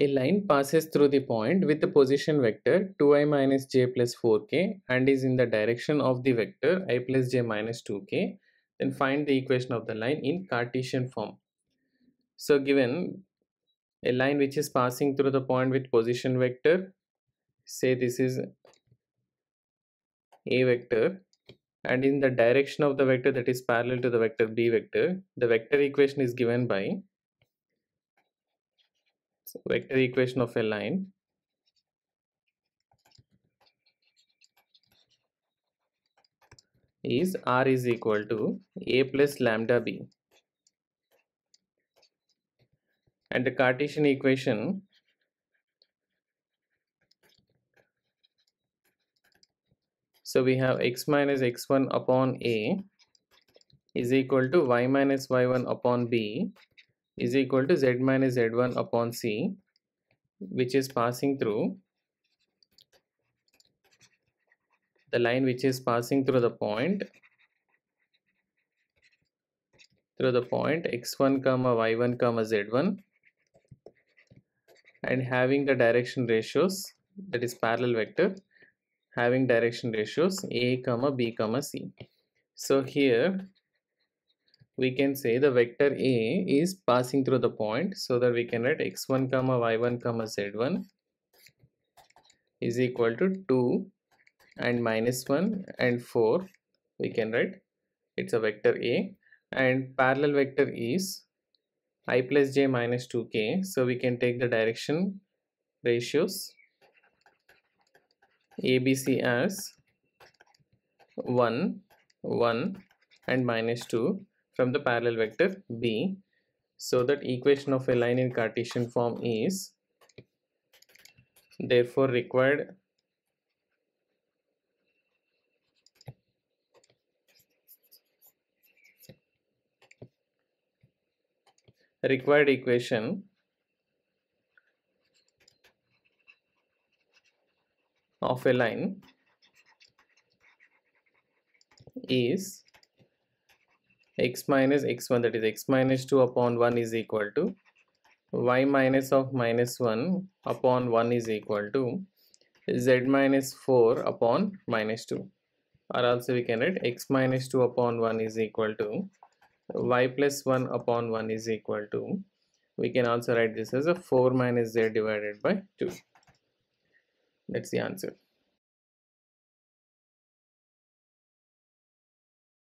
A line passes through the point with the position vector 2i minus j plus 4k and is in the direction of the vector i plus j minus 2k. Then find the equation of the line in Cartesian form. So given a line which is passing through the point with position vector, say this is a vector and in the direction of the vector that is parallel to the vector b vector, the vector equation is given by so vector equation of a line. Is r is equal to a plus lambda b. And the Cartesian equation so we have x minus x1 upon a is equal to y minus y1 upon b is equal to z minus z1 upon c which is passing through the line which is passing through the point through the point x1 comma y1 comma z1 and having the direction ratios that is parallel vector having direction ratios a comma b comma c. So here we can say the vector a is passing through the point so that we can write x1 comma y1 comma z1 is equal to 2 and minus 1 and 4 we can write. It's a vector a. And parallel vector is i plus j minus 2k so we can take the direction ratios. Abc as 1 1 and minus 2 from the parallel vector b. So that equation of a line in Cartesian form is therefore required required equation of a line is x minus x1 that is x minus 2 upon 1 is equal to y minus of minus 1 upon 1 is equal to z minus 4 upon minus 2 or also we can write x minus 2 upon 1 is equal to y plus 1 upon 1 is equal to we can also write this as a 4 minus z divided by 2 that's the answer